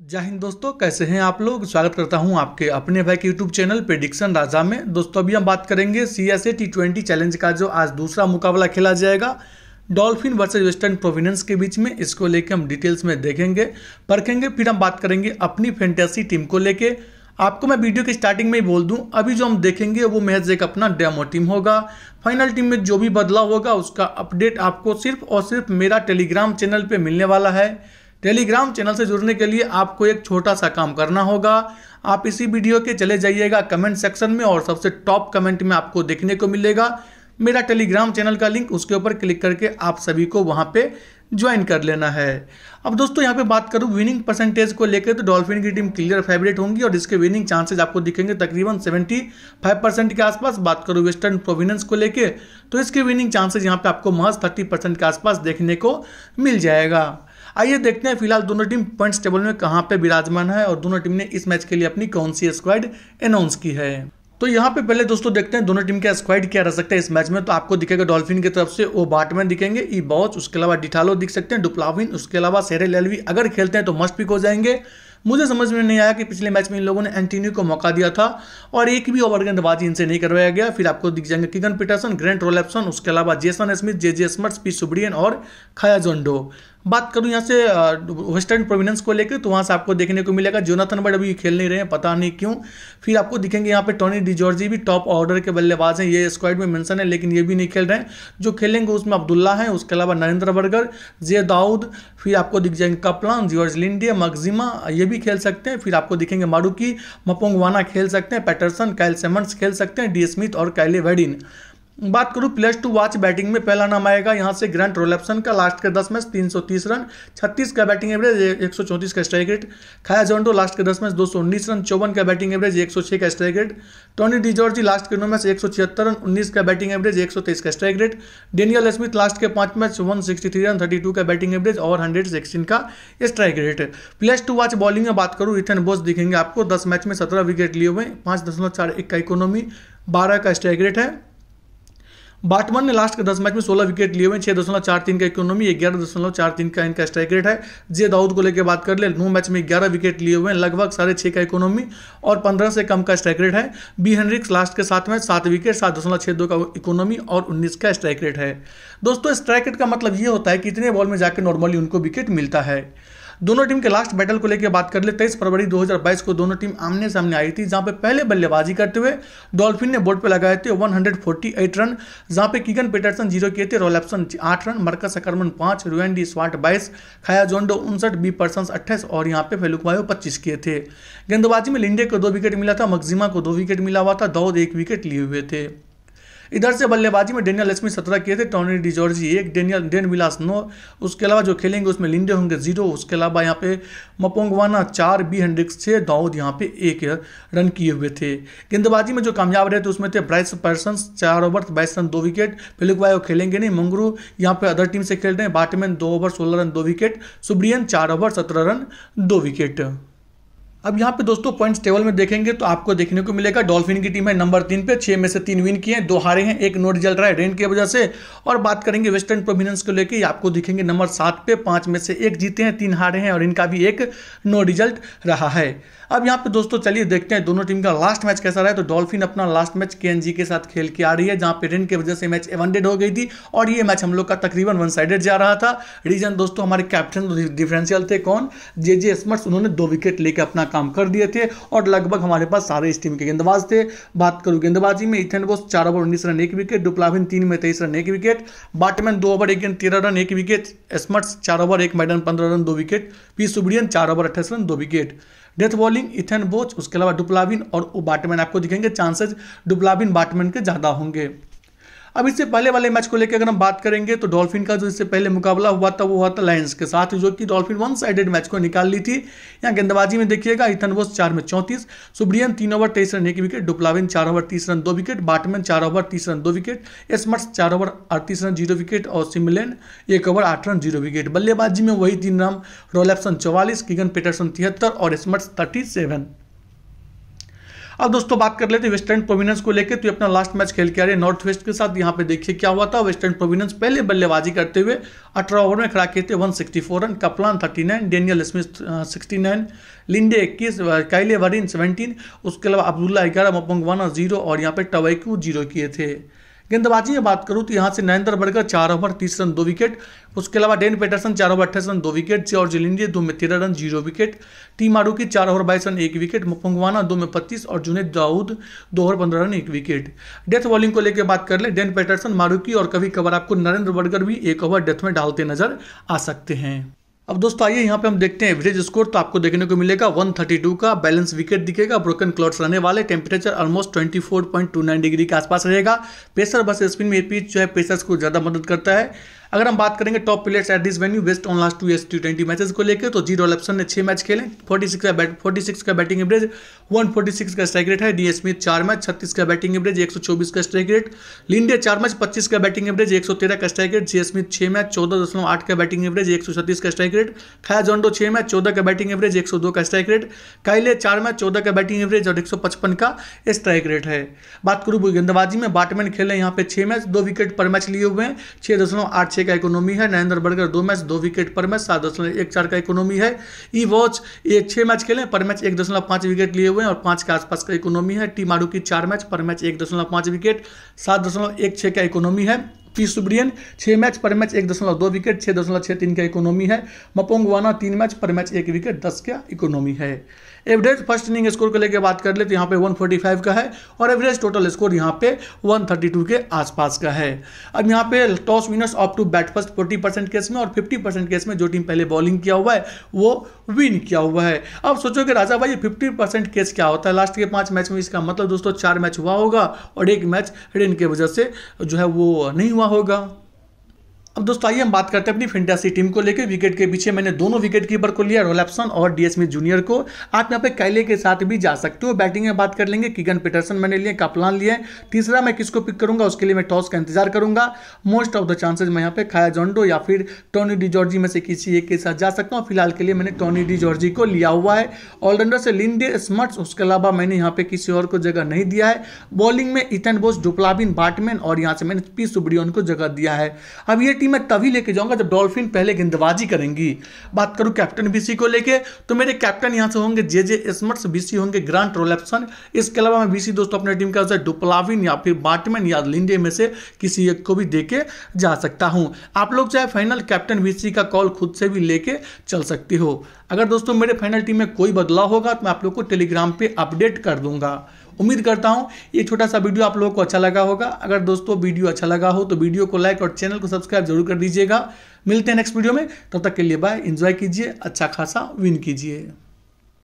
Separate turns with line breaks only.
जय हिंद दोस्तों, कैसे हैं आप लोग? स्वागत करता हूँ आपके अपने भाई के यूट्यूब चैनल प्रेडिक्शन राजा में। दोस्तों, अभी हम बात करेंगे C S A T twenty challenge का, जो आज दूसरा मुकाबला खेला जाएगा। डॉल्फिन वर्सेज वेस्टर्न प्रोविनेंस के बीच में, इसको लेके हम डिटेल्स में देखेंगे, परखेंगे, फिर हम बात करेंगे अपनी फैंटेसी टीम को लेके। आपको मैं वीडियो की स्टार्टिंग में ही बोल दूँ, अभी जो हम देखेंगे, वो महज एक अपना डेमो टीम होगा। फाइनल टीम में जो भी बदलाव होगा, उसका अपडेट आपको सिर्फ़ और सिर्फ़ मेरा टेलीग्राम चैनल पे मिलने वाला है। टेलीग्राम चैनल से जुड़ने के लिए आपको एक छोटा सा काम करना होगा। आप इसी वीडियो के चले जाइएगा कमेंट सेक्शन में और सबसे टॉप कमेंट में आपको देखने को मिलेगा। मेरा टेलीग्राम चैनल का लिंक उसके ऊपर क्लिक करके आप सभी को वहाँ पे ज्वाइन कर लेना है। अब दोस्तों, यहाँ पे बात करूँ विनिंग परसेंटेज को लेकर तो डॉल्फिन की टीम क्लियर फेवरेट होंगी और इसके विनिंग चांसेस आपको दिखेंगे तकरीबन 75 परसेंट के आसपास। बात करूँ वेस्टर्न प्रोविनेंस को लेकर तो इसके विनिंग चांसेज यहाँ पे आपको महज 30 परसेंट के आसपास देखने को मिल जाएगा। आइए देखते हैं फ़िलहाल दोनों टीम पॉइंट्स टेबल में कहाँ पे विराजमान है और दोनों टीम ने इस मैच के लिए अपनी कौन सी स्क्वाड अनाउंस की है। तो यहाँ पे पहले दोस्तों देखते हैं दोनों टीम का स्क्वाड क्या रह सकता है इस मैच में। तो आपको दिखेगा डॉल्फिन की तरफ़ से ओ बाटमैन दिखेंगे ई बॉच उसके अलावा डिठालो दिख सकते हैं डुप्लाविन उसके अलावा सेरे एलवी अगर खेलते हैं तो मस्ट पिक हो जाएँगे। मुझे समझ में नहीं आया कि पिछले मैच में इन लोगों ने एंटीनियो को मौका दिया था और एक भी ओवर गेंदबाजी इनसे नहीं करवाया गया। फिर आपको दिख जाएँगे किगन पीटरसन ग्रेंट रोलेप्सन उसके अलावा Jason Smith J J Smuts P Subrayen और खाया जोंडो बात करूँ यहाँ से वेस्टर्न प्रोविनेंस को लेकर तो वहाँ से आपको देखने को मिलेगा जोनाथन बट अभी खेल नहीं रहे हैं, पता नहीं क्यों। फिर आपको दिखेंगे यहाँ पे टोनी डिजॉर्जी भी टॉप ऑर्डर के बल्लेबाज हैं, ये स्क्वाड में मेंशन है, लेकिन ये भी नहीं खेल रहे हैं। जो खेलेंगे उसमें अब्दुल्ला हैं, उसके अलावा नरेंद्र बर्गर जे दाऊद फिर आपको दिख जाएँगे कपलान जॉर्ज लिंडिया मगजिमा ये भी खेल सकते हैं। फिर आपको दिखेंगे मारूकी मपोंगवाना खेल सकते हैं पैटरसन कैल सेमंस खेल सकते हैं डी स्मिथ और कैले वेडिन बात करूँ प्लेस टू वॉच बैटिंग में पहला नाम आएगा यहाँ से ग्रैंड रोलेप्सन का लास्ट के दस मैच 330 रन 36 का बैटिंग एवरेज 134 का स्ट्राइक रेट खाया जोंडो लास्ट के दस मैच 219 रन, चौवन का बैटिंग एवरेज 106 का strike rate Tony de Zorzi last के नौ मैच एक रन 19 का बैटिंग एवरेज 123 का strike rate Daniel Smith last के पाँच मैच 163 रन 32 का बैटिंग एवरेज और 116 का strike rate place to watch bowling में बात करूँ इथन बोस दिखेंगे आपको। दस मैच में सत्रह विकेट लिए हुए पाँच दशमलव चार एक का इकोनॉमी बारह का स्ट्राइक रेट है। बाटमन ने लास्ट के दस मैच में सोलह विकेट लिए हुए छह दशमलव चार तीन का इकोनॉमी ग्यारह दशमलव चार तीन का इनका स्ट्राइक रेट है। जे दाऊद को लेकर बात कर ले, नौ मैच में ग्यारह विकेट लिए हुए हैं, लगभग साढ़े छः का इकोनॉमी और पंद्रह से कम का स्ट्राइक रेट है। बी हेनरिक्स लास्ट के साथ मैच, सात विकेट, सात दशमलव छः दो का इकोनॉमी और उन्नीस का स्ट्राइक रेट है। दोस्तों स्ट्राइक रेट का मतलब ये होता है कि इतने बॉल में जाकर नॉर्मली उनको विकेट मिलता है। दोनों टीम के लास्ट बैटल को लेकर बात कर ले, तेईस फरवरी 2022 को दोनों टीम आमने सामने आई थी, जहाँ पे पहले बल्लेबाजी करते हुए डॉल्फिन ने बोर्ड पे लगाए थे 148 रन, जहाँ पे किगन पीटरसन ज़ीरो किए थे रोलेप्सन आठ रन मरकस अकरमन पाँच रुएंडी स्वाट बाईस खाया जोंडो उनसठ बी पर्सन अट्ठाईस और यहाँ पे फेलुकवायो पच्चीस किए थे। गेंदबाजी में लिंडे को दो विकेट मिला था मगजिमा को दो विकेट मिला हुआ था दाऊद एक विकेट लिए हुए थे। इधर से बल्लेबाजी में डेनियल लक्ष्मी सत्रह किए थे, टॉनी डिजॉर्जी एक, डेनियल, डेन विलास नौ। उसके अलावा जो खेलेंगे उसमें लिंडे होंगे ज़ीरो। उसके अलावा यहाँ पे मपोंगवाना चार, बी हंड्रिक्स छः दाऊद यहाँ पे एक रन किए हुए थे। गेंदबाजी में जो कामयाब रहे थे उसमें थे ब्राइस पर्सन चार ओवर, बाईस रन, दो विकेट। फिलिकवाई वो खेलेंगे नहीं, मंगरू यहाँ पे अदर टीम से खेल रहे हैं। बाटमैन दो ओवर, सोलह रन, दो विकेट। सुब्रियन चार ओवर, सत्रह रन, दो विकेट। अब यहाँ पे दोस्तों पॉइंट्स टेबल में देखेंगे तो आपको देखने को मिलेगा। डॉल्फिन की टीम है नंबर तीन पे, छह में से तीन विन किए हैं, दो हारे हैं, एक नो रिज़ल्ट रहा है रेन की वजह से। और बात करेंगे वेस्टर्न प्रोविनेंस को लेकर आपको दिखेंगे नंबर सात पे, पाँच में से एक जीते हैं, तीन हारे हैं और इनका भी एक नो रिज़ल्ट रहा है। अब यहाँ पे दोस्तों चलिए देखते हैं दोनों टीम का लास्ट मैच कैसा रहा है। तो डॉल्फिन अपना लास्ट मैच के के साथ खेल के आ रही है, जहाँ पे रेन की वजह से मैच एवनडेड हो गई थी। और ये मैच हम लोग का तकरीबन वन साइडेड जा रहा था। रीजन दोस्तों हमारे कैप्टन डिफरेंशियल थे कौन? जे जे उन्होंने दो विकेट लेकर अपना काम कर दिए थे और लगभग हमारे पास सारे इस टीम के गेंदबाज थे। बात करूँ गेंदबाजी में इथन बोस चार ओवर उन्नीस रन, एक विकेट डुप्लाविन तीन में तेईस रन, एक विकेट बाटमैन दो ओवर एक गेंद तेरह रन, एक विकेट स्मर्ट्स चार ओवर एक मैडन पंद्रह रन, दो विकेट पी सुब्रियन चार ओवर अट्ठाईस रन, दो wicket death bowling Ethan Bosch उसके अलावा डुप्लाविन और बाटमैन आपको दिखेंगे। चांसेस डुप्लाविन बाटमैन के ज़्यादा होंगे। अब इससे पहले वाले मैच को लेकर अगर हम बात करेंगे तो डॉल्फिन का जो इससे पहले मुकाबला हुआ था, वो हुआ था लायंस के साथ, जो कि डॉल्फिन वन साइडेड मैच को निकाल ली थी। यहाँ गेंदबाजी में देखिएगा, इथन बोस चार में चौंतीस, सुब्रियन तीन ओवर तेईस रन एक विकेट डुप्लाविन चार ओवर तीस रन दो विकेट बाटमैन चार ओवर तीस रन दो विकेट एसमर्स चार ओवर अड़तीस रन ज़ीरो विकेट और सिमलैंड एक ओवर आठ रन ज़ीरो विकेट बल्लेबाजी में वही तीन नाम, रोलेप्सन चौवालीस, किगन पीटरसन तिहत्तर और एसमर्स थर्टी सेवन अब दोस्तों बात कर लेते हैं वेस्टर्न प्रोविनेंस को लेकर तो अपना लास्ट मैच खेल के आ रहे नॉर्थ वेस्ट के साथ। यहाँ पे देखिए क्या हुआ था। वेस्टर्न प्रोविनेंस पहले बल्लेबाजी करते हुए अठारह ओवर में खड़ा किए थे। One sixty four run, Kaplan thirty nine Daniel Smith sixty nine Linde इक्कीस काइले वरिन सेवनटीन उसके अलावा अब्दुल्ला ग्यारह मोपंग वन ज़ीरो और यहाँ पे टवैकू ज़ीरो किए थे। गेंदबाजी में बात करूँ तो यहाँ से नरेंद्र बर्गर चार ओवर तीस रन दो विकेट। उसके अलावा डेन पेटरसन चार ओवर, अट्ठाईस रन दो विकेट। जॉर्ज लिंडे दो में तेरह रन, ज़ीरो विकेट। टी मारूकी चार ओवर, बाईस रन, एक विकेट। मुपंगवाना दो में पच्चीस और जुनेद दाऊद दो ओवर, पंद्रह रन, एक विकेट। डेथ बॉलिंग को लेकर बात कर ले, डेन पेटरसन मारूकी और कभी कभार आपको नरेंद्र बड़कर भी एक ओवर डेथ में डालते नज़र आ सकते हैं। अब दोस्तों आइए यहाँ पे हम देखते हैं एवरेज स्कोर तो आपको देखने को मिलेगा 132 का बैलेंस विकेट दिखेगा ब्रोकन क्लॉट्स रहने वाले टेम्परेचर ऑलमोस्ट 24.29 डिग्री के आसपास रहेगा। पेसर बस स्पिन में पिच जो है पेसर्स को ज़्यादा मदद करता है। अगर हम बात करेंगे top players at this venue based on last two S T twenty matches को लेकर तो ज़ीरो लेप्सन ने छह मैच खेले। फोर्टी सिक्स का बैट फोर्टी सिक्स का batting average one forty six का स्ट्राइक रेट है। डी स्मिथ चार मैच छत्तीस का बैटिंग एवरेज एक सौ चौबीस का स्ट्राइक रेट लिंडे चार मैच पच्चीस का बैटिंग एवरेज एक सौ तेरह का स्ट्राइक रेट जी स्मिथ छह मैच चौदह का बैटिंग एवरेज एक सौ छत्तीस का स्ट्राइक रेट खाया जोंडो छह मैच चौदह का बैटिंग एवरेज एक सौ दो का स्ट्राइक रेट काइले चार मैच चौदह का बैटिंग एवरेज और एक सौ पचपन का स्ट्राइक रेट है। बात करूँ गेंदबाजी में बाटमैन खेले यहाँ पे छह मैच दो विकेट पर मैच लिए हुए हैं छह छह का इकोनॉमी है, नरेंद्र बर्गर दो मैच, दो विकेट पर मैच, सात दशमलव एक चार का इकोनॉमी है। ई वॉच ये छः मैच खेले पर मैच एक दशमलव पाँच विकेट लिए हुए हैं और पाँच के आसपास का इकोनॉमी है। टी मारू की चार मैच, पर मैच एक दशमलव पाँच विकेट, सात दशमलव एक छः का इकोनॉमी है। पी सुब्रियन, छह मैच पर मैच एक दशमलव दो विकेट, छह दशमलव छह तीन का इकोनॉमी है। मपोंगवाना तीन मैच पर मैच एक विकेट, दस का इकोनॉमी है। एवरेज फ़र्स्ट इनिंग स्कोर को लेकर बात कर ले तो यहाँ पे 145 का है और एवरेज टोटल स्कोर यहाँ पे 132 के आसपास का है। अब यहाँ पे toss winners opt to bat first 40 percent case में और 50 परसेंट केस में जो टीम पहले बॉलिंग किया हुआ है, वो विन किया हुआ है। अब सोचो कि राजा भाई फिफ्टी परसेंट केस क्या होता है? लास्ट के पाँच मैच में इसका मतलब दोस्तों, चार मैच हुआ होगा और एक मैच रेन की वजह से जो है वो नहीं हुआ होगा। अब दोस्तों, आइए हम बात करते हैं अपनी फेंटासी टीम को लेकर। विकेट के पीछे मैंने दोनों विकेट कीपर को लिया रोलैप्सन और डी स्मिथ जूनियर को। आप यहाँ पे कैले के साथ भी जा सकते हो। बैटिंग में बात कर लेंगे किगन पीटरसन मैंने लिए कपलान लिए तीसरा मैं किसको पिक करूँगा, उसके लिए मैं टॉस का इंतज़ार करूँगा। मोस्ट ऑफ़ द चांसेज मैं यहाँ पे खाया जॉन्डो या फिर टोनी डी जॉर्जी में से किसी एक के साथ जा सकता हूँ। फ़िलहाल के लिए मैंने टोनी डी जॉर्जी को लिया हुआ है। ऑलराउंडर से लिंडे स्मर्ट्स उसके अलावा मैंने यहाँ पे किसी और को जगह नहीं दिया है। बॉलिंग में इथन बोस डुपलाबिन बाटमैन और यहाँ से मैंने पी सुब्रियन को जगह दिया है। अब ये टीम मैं तभी लेके जाऊँगा जब डॉल्फिन पहले गेंदबाजी करेंगी। बात करूँ कैप्टन बीसी को लेके तो मेरे कैप्टन यहाँ से होंगे जे जे स्मर्ट्स बीसी होंगे ग्रांट रोलेप्सन इसके अलावा मैं बीसी दोस्तों अपने टीम का डुपलाविन या फिर बाटमैन या लिंडे में से किसी एक को भी देके जा सकता हूँ। आप लोग चाहे फाइनल कैप्टन बीसी का कॉल खुद से भी लेके चल सकते हो। अगर दोस्तों मेरे फाइनल टीम में कोई बदलाव होगा तो मैं आप लोग को टेलीग्राम पे अपडेट कर दूँगा। उम्मीद करता हूँ ये छोटा सा वीडियो आप लोगों को अच्छा लगा होगा। अगर दोस्तों वीडियो अच्छा लगा हो तो वीडियो को लाइक और चैनल को सब्सक्राइब ज़रूर कर दीजिएगा। मिलते हैं नेक्स्ट वीडियो में, तब तक के लिए बाय एंजॉय कीजिए अच्छा खासा विन कीजिए।